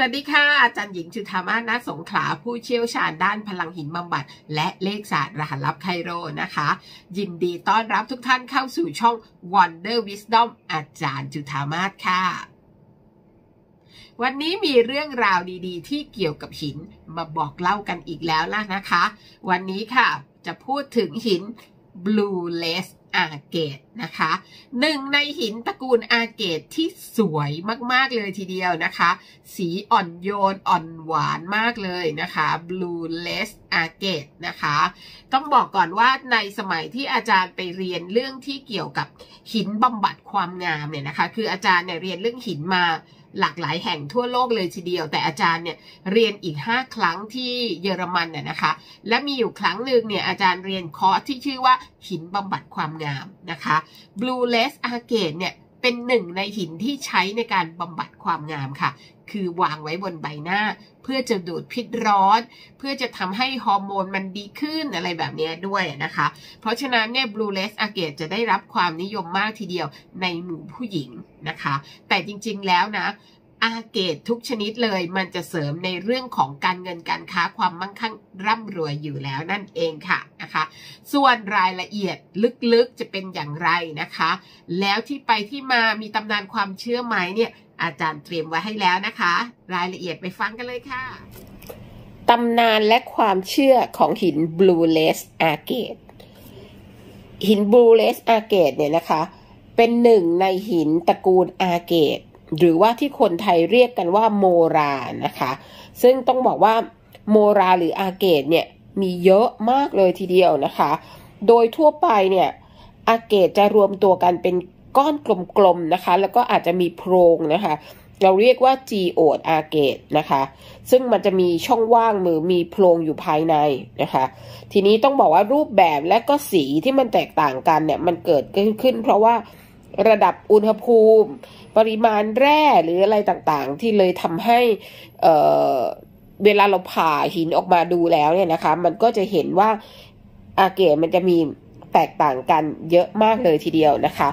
วัสดีค่ะ อาจารย์หญิงจุธามาศณสงขลาผู้เชี่ยวชาญด้านพลังหินบำบัด และเลขศาสตร์รหัสลับไคโรนะคะ ยินดีต้อนรับทุกท่านเข้าสู่ช่อง Wonder Wisdom อาจารย์จุธามาศค่ะ วันนี้มีเรื่องราวดีๆ ที่เกี่ยวกับหินมาบอกเล่ากันอีกแล้วล่ะนะคะ วันนี้ค่ะจะพูดถึงหิน Blue Lace อาเกตนะคะหนึ่งในหินตระกูลอาเกตที่สวยมากๆเลยทีเดียวนะคะ สีอ่อนโยนอ่อนหวานมากเลยนะคะ Blue Lace อาเกตนะคะ ต้องบอกก่อนว่าในสมัยที่อาจารย์ไปเรียนเรื่องที่เกี่ยวกับหินบำบัดความงามเนี่ยนะคะ คืออาจารย์เนี่ยเรียนเรื่องหินมา หลากหลายแห่งทั่วโลกเลยทีเดียว แต่อาจารย์เนี่ยเรียนอีก 5 ครั้งที่เยอรมันน่ยนะคะ และมีอยู่ครั้งหนึ่งเนี่ยอาจารย์เรียนคอร์สที่ชื่อว่าหินบำบัดความงามนะคะ Blue Lace Agate เนี่ยเป็นหนึ่งในหินที่ใช้ในการบำบัดความงามค่ะ คือวางไว้บนใบหน้า เพื่อจะดูดพิษร้อน เพื่อจะทำให้ฮอร์โมนมันดีขึ้นอะไรแบบนี้ด้วยนะคะ เพราะฉะนั้นเนี่ย Blue Lace a g a t จะได้รับความนิยมมากทีเดียวในหมู่ผู้หญิงนะคะ แต่จริงๆแล้วนะอาเกตทุกชนิดเลยมันจะเสริมในเรื่องของการเงินการค้าความมั่งคั่งร่ำรวยอยู่แล้วนั่นเองค่ะนะคะ ส่วนรายละเอียดลึกๆจะเป็นอย่างไรนะคะ แล้วที่ไปที่มามีตำนานความเชื่อไหมเนี่ย อาจารย์เตรียมไว้ให้แล้วนะคะ รายละเอียดไปฟังกันเลยค่ะ ตำนานและความเชื่อของหิน Blue Lace Agate หิน Blue Lace Agate เนี่ยนะคะ เป็นหนึ่งในหินตระกูลอาเกตหรือว่าที่คนไทยเรียกกันว่าโมรานะคะ ซึ่งต้องบอกว่าโมราหรืออาเกตเนี่ยมีเยอะมากเลยทีเดียวนะคะ โดยทั่วไปเนี่ยอาเกตจะรวมตัวกันเป็น ก้อนกลมๆนะคะ แล้วก็อาจจะมีโพรงนะคะ เราเรียกว่า g o ดอาเกตนะคะ ซึ่งมันจะมีช่องว่างหรือมีโพรงอยู่ภายในนะคะ ทีนี้ต้องบอกว่ารูปแบบและก็สีที่มันแตกต่างกันเนี่ยมันเกิดขึ้น เพราะว่าระดับอุณหภูมิ ปริมาณแร่หรืออะไรต่างๆ ที่เลยทำให้เเวลาเราผ่าหินออกมาดูแล้วเนี่ยนะคะ มันก็จะเห็นว่าอาเกตมันจะมีแตกต่างกันเยอะมากเลยทีเดียวนะคะ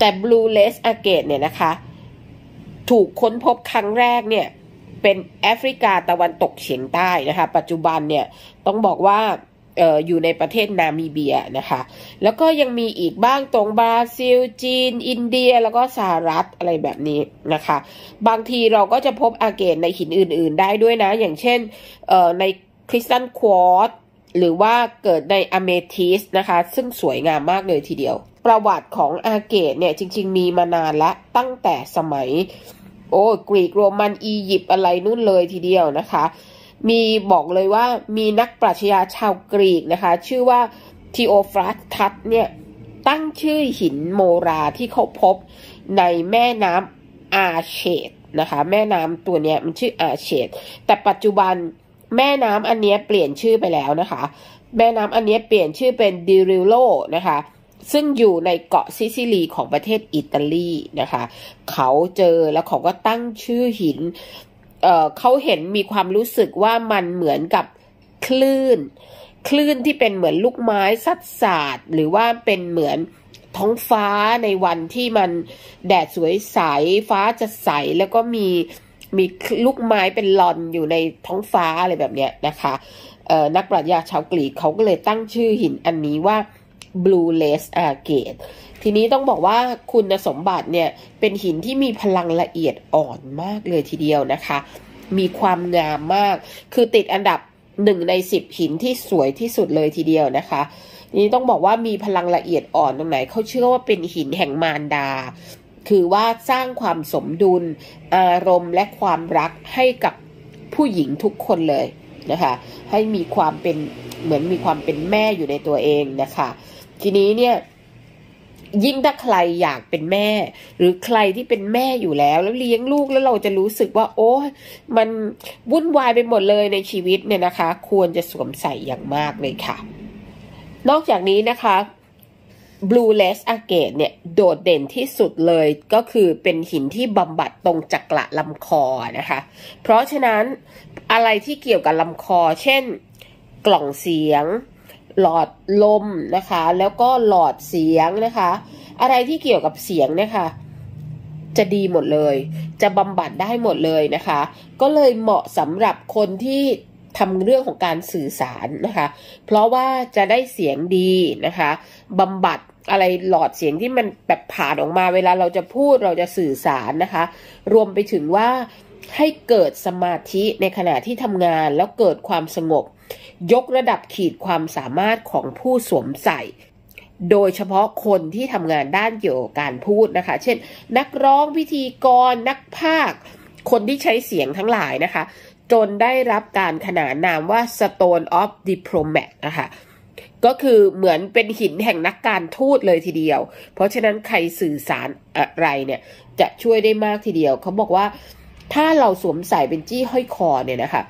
แต่ Blue Lace Agate เนี่ยนะคะ ถูกค้นพบครั้งแรกเนี่ย เป็นแอฟริกาตะวันตกเฉียงใต้นะคะ ปัจจุบันเนี่ย ต้องบอกว่าอออยู่ในประเทศนามิเบียนะคะ แล้วก็ยังมีอีกบ้างตรงบราซิล จีน อินเดีย แล้วก็สหรัฐอะไรแบบนี้นะคะ บางทีเราก็จะพบอาเกตในหินอื่น ๆ ได้ด้วยนะ อย่างเช่นในคริสตัลควอตหรือว่าเกิดในอเมทิสนะคะ ซึ่งสวยงามมากเลยทีเดียว ประวัติของอาเกตเนี่ยจริง ๆ มีมานานและตั้งแต่สมัย โอ้กรีกโรมันอียิปต์อะไรนู่นเลยทีเดียวนะคะ มีบอกเลยว่ามีนักปรัชญาชาวกรีกนะคะ ชื่อว่าทีโอฟรัสทัสเนี่ยตั้งชื่อหินโมราที่เขาพบในแม่น้ำอาเชตนะคะ แม่น้ำตัวเนี้ยมันชื่ออาเชตแต่ปัจจุบันแม่น้ำอันเนี้ยเปลี่ยนชื่อไปแล้วนะคะ แม่น้ำอันเนี้ยเปลี่ยนชื่อเป็นดิริโลนะคะ ซึ่งอยู่ในเกาะซิซิลีของประเทศอิตาลีนะคะ เขาเจอแล้วเขาก็ตั้งชื่อหินเเขาเห็นมีความรู้สึกว่ามันเหมือนกับคลื่น คลื่นที่เป็นเหมือนลูกไม้สัดสาดหรือว่าเป็นเหมือนท้องฟ้าในวันที่มันแดดสวยใสฟ้าจะใสแล้วก็มีมีลูกไม้เป็นลอนอยู่ในท้องฟ้าอะไรแบบเนี้ยนะคะนักปรัชญาชาวกรีกเขาก็เลยตั้งชื่อหินอันนี้ว่า Blue Lace Agate ทีนี้ต้องบอกว่าคุณสมบัติเนี่ยเป็นหินที่มีพลังละเอียดอ่อนมากเลยทีเดียวนะคะ มีความงามมาก คือติดอันดับหนึ่งในสิบหินที่สวยที่สุดเลยทีเดียวนะคะนี้ต้องบอกว่ามีพลังละเอียดอ่อนตรงไหนเขาเชื่อว่าเป็นหินแห่งมารดา คือว่าสร้างความสมดุล อารมณ์และความรักให้กับผู้หญิงทุกคนเลยนะคะ ให้มีความเป็นเหมือนมีความเป็นแม่อยู่ในตัวเองนะคะ ทีนี้เนี่ยยิ่งถ้าใครอยากเป็นแม่ หรือใครที่เป็นแม่อยู่แล้ว แล้วเลี้ยงลูกแล้วเราจะรู้สึกว่า โอ้มันวุ่นวายไปหมดเลยในชีวิตเนี่ยนะคะ ควรจะสวมใส่อย่างมากเลยค่ะ นอกจากนี้นะคะ Blue Lace Agate เนี่ยโดดเด่นที่สุดเลยก็คือเป็นหินที่บำบัดตรงจักระลำคอนะคะ เพราะฉะนั้นอะไรที่เกี่ยวกับลำคอ เช่น กล่องเสียง หลอดลมนะคะ แล้วก็หลอดเสียงนะคะ อะไรที่เกี่ยวกับเสียงเนี่ยค่ะจะดีหมดเลย จะบำบัดได้หมดเลยนะคะ ก็เลยเหมาะสำหรับคนที่ทำเรื่องของการสื่อสารนะคะ เพราะว่าจะได้เสียงดีนะคะบำบัดอะไรหลอดเสียงที่มันแบบผ่านออกมา เวลาเราจะพูดเราจะสื่อสารนะคะ รวมไปถึงว่าให้เกิดสมาธิในขณะที่ทำงานแล้วเกิดความสงบ ยกระดับขีดความสามารถของผู้สวมใส่ โดยเฉพาะคนที่ทำงานด้านเกี่ยวกับการพูดนะคะ เช่น นักร้องพิธีกรนักพากคนที่ใช้เสียงทั้งหลายนะคะ จนได้รับการขนานนามว่า Stone of Diplomat นะคะก็คือเหมือนเป็นหินแห่งนักการทูตเลยทีเดียว เพราะฉะนั้นใครสื่อสารอะไรเนี่ยจะช่วยได้มากทีเดียว เขาบอกว่าถ้าเราสวมใส่เป็นจี้ห้อยคอเนี่ยนะคะ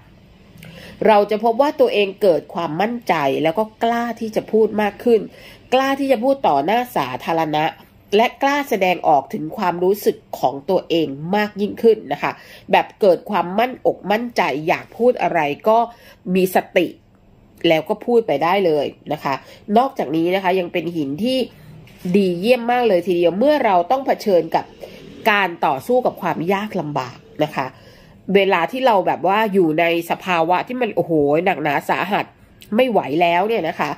เราจะพบว่าตัวเองเกิดความมั่นใจแล้วก็กล้าที่จะพูดมากขึ้น กล้าที่จะพูดต่อหน้าสาธารณะ และกล้าแสดงออกถึงความรู้สึกของตัวเองมากยิ่งขึ้นนะคะ แบบเกิดความมั่นอกมั่นใจอยากพูดอะไรก็มีสติ แล้วก็พูดไปได้เลยนะคะ นอกจากนี้นะคะยังเป็นหินที่ดีเยี่ยมมากเลยทีเดียวเมื่อเราต้องเผชิญกับการต่อสู้กับความยากลำบากนะคะ เวลาที่เราแบบว่าอยู่ในสภาวะที่มันโอ้โหหนักหนาสาหัสไม่ไหวแล้วเนี่ยนะคะ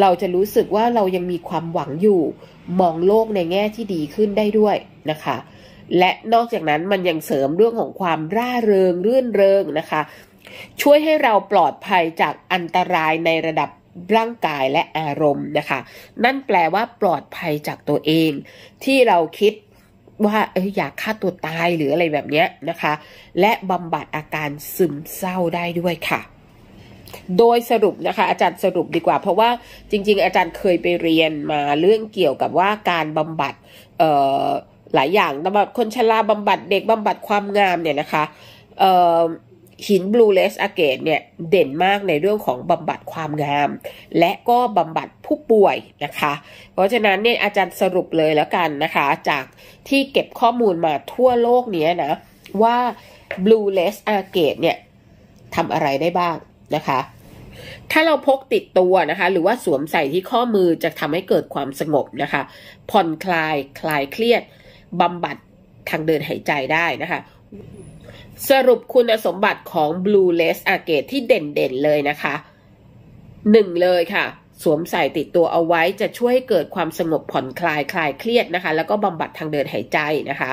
เราจะรู้สึกว่าเรายังมีความหวังอยู่ มองโลกในแง่ที่ดีขึ้นได้ด้วยนะคะ และนอกจากนั้นมันยังเสริมเรื่องของความร่าเริงรื่นเริงนะคะ ช่วยให้เราปลอดภัยจากอันตรายในระดับร่างกายและอารมณ์นะคะ นั่นแปลว่าปลอดภัยจากตัวเอง ที่เราคิด ว่าเอออยากฆ่าตัวตายหรืออะไรแบบนี้นะคะ และบำบัดอาการซึมเศร้าได้ด้วยค่ะ โดยสรุปนะคะ อาจารย์สรุปดีกว่า เพราะว่าจริง ๆ อาจารย์เคยไปเรียนมาเรื่องเกี่ยวกับว่าการบำบัดหลายอย่างบำบัดคนชราบำบัดเด็กบำบัดความงามเนี่ยนะคะ หินบลูเลสอาเกตเนี่ยเด่นมากในเรื่องของบำบัดความงาม และก็บำบัดผู้ป่วยนะคะ เพราะฉะนั้นเนี่ยอาจารย์สรุปเลยแล้วกันนะคะ จากที่เก็บข้อมูลมาทั่วโลกนี้นะว่าบลูเลสอาเกตเนี่ยทำอะไรได้บ้างนะคะ ถ้าเราพกติดตัวนะคะ หรือว่าสวมใส่ที่ข้อมือจะทำให้เกิดความสงบนะคะ ผ่อนคลายคลายเครียดบำบัดทางเดินหายใจได้นะคะ สรุปคุณสมบัติของ Blue Lace Agate ที่เด่นๆเลยนะคะหนึ่งเลยค่ะ สวมใส่ติดตัวเอาไว้จะช่วยให้เกิดความสงบผ่อนคลายคลายเครียดนะคะ แล้วก็บำบัดทางเดินหายใจนะคะ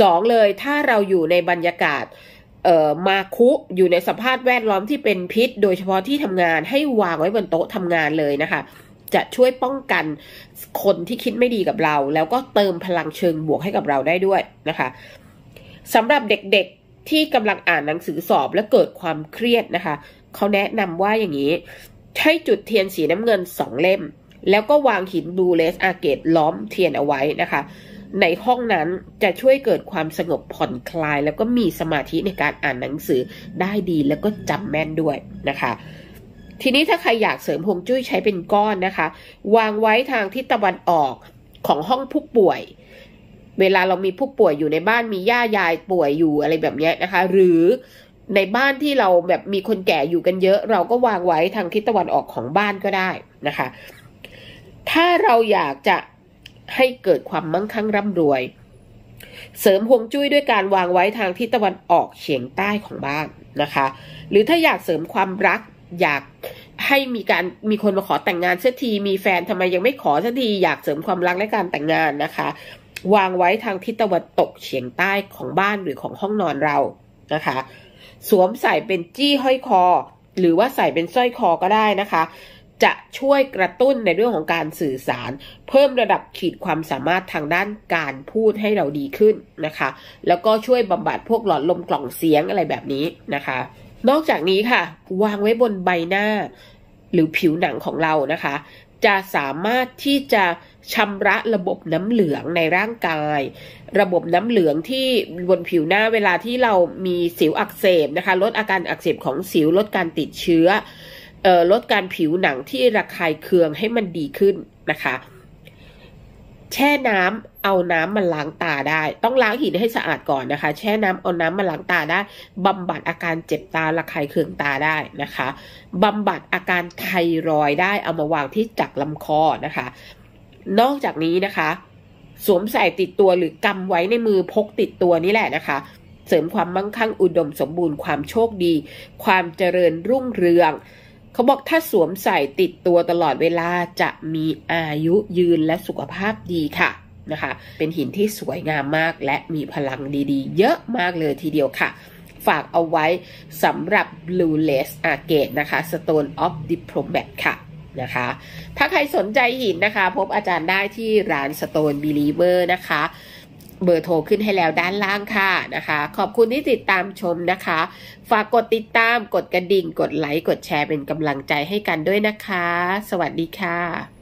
สองเลยถ้าเราอยู่ในบรรยากาศเอ่อมาคุอยู่ในสภาพแวดล้อมที่เป็นพิษ โดยเฉพาะที่ทำงานให้วางไว้บนโต๊ะทำงานเลยนะคะ จะช่วยป้องกันคนที่คิดไม่ดีกับเรา แล้วก็เติมพลังเชิงบวกให้กับเราได้ด้วยนะคะ สำหรับเด็กๆที่กำลังอ่านหนังสือสอบและเกิดความเครียดนะคะ เขาแนะนำว่าอย่างนี้ใช้จุดเทียนสีน้ำเงินสองเล่ม แล้วก็วางหินบูเลสอาเกตล้อมเทียนเอาไว้นะคะ ในห้องนั้นจะช่วยเกิดความสงบผ่อนคลาย แล้วก็มีสมาธิในการอ่านหนังสือได้ดีแล้วก็จำแม่นด้วยนะคะทีนี้ถ้าใครอยากเสริมพงจุ้ยใช้เป็นก้อนนะคะ วางไว้ทางทิศตะวันออกของห้องผู้ป่วย เวลาเรามีผู้ป่วยอยู่ในบ้านมีย่ายายป่วยอยู่อะไรแบบนี้นะคะ หรือในบ้านที่เราแบบมีคนแก่อยู่กันเยอะ เราก็วางไว้ทางทิศตะวันออกของบ้านก็ได้นะคะ ถ้าเราอยากจะให้เกิดความมั่งคั่งร่ำรวย เสริมฮวงจุ้ยด้วยการวางไว้ทางทิศตะวันออกเฉียงใต้ของบ้านนะคะ หรือถ้าอยากเสริมความรักอยากให้มีการมีคนมาขอแต่งงานสักทีมีแฟนทำไมยังไม่ขอสักทีอยากเสริมความรักและการแต่งงานนะคะ วางไว้ทางทิศตะวันตกเฉียงใต้ของบ้านหรือของห้องนอนเรานะคะ สวมใส่เป็นจี้ห้อยคอ หรือว่าใส่เป็นสร้อยคอก็ได้นะคะ จะช่วยกระตุ้นในเรื่องของการสื่อสาร เพิ่มระดับขีดความสามารถทางด้านการพูดให้เราดีขึ้นนะคะ แล้วก็ช่วยบำบัดพวกหลอดลมกล่องเสียงอะไรแบบนี้นะคะ นอกจากนี้ค่ะ วางไว้บนใบหน้าหรือผิวหนังของเรานะคะ จะสามารถที่จะชำระระบบน้ำเหลืองในร่างกาย ระบบน้ำเหลืองที่บนผิวหน้าเวลาที่เรามีสิวอักเสบนะคะ ลดอาการอักเสบของสิวลดการติดเชื้ออลดการผิวหนังที่ระคายเคืองให้มันดีขึ้นนะคะ แช่น้ำ เอาน้ำมาล้างตาได้ ต้องล้างหินให้สะอาดก่อนนะคะ แช่น้ำเอาน้ำมาล้างตาได้บำบัดอาการเจ็บตาระคายเคืองตาได้นะคะบำบัดอาการไทรอยได้เอามาวางที่จักลำคอนะคะ นอกจากนี้นะคะ สวมใส่ติดตัวหรือกำไว้ในมือพกติดตัวนี่แหละนะคะเสริมความมั่งคั่งอุดมสมบูรณ์ความโชคดี ความเจริญรุ่งเรือง เขาบอกถ้าสวมใส่ติดตัวตลอดเวลาจะมีอายุยืนและสุขภาพดีค่ะ นะคะ เป็นหินที่สวยงามมากและมีพลังดีๆ เยอะมากเลยทีเดียวค่ะ ฝากเอาไว้สำหรับ Blue Lace Agate นะคะ Stone of Diplomat ค่ะนะคะ ถ้าใครสนใจหินนะคะ พบอาจารย์ได้ที่ร้าน Stone Believer นะคะเบอร์โทรขึ้นให้แล้วด้านล่างค่ะนะคะ ขอบคุณที่ติดตามชมนะคะ ฝากกดติดตามกดกระดิ่ง กดไลค์ กดแชร์เป็นกำลังใจให้กันด้วยนะคะ สวัสดีค่ะ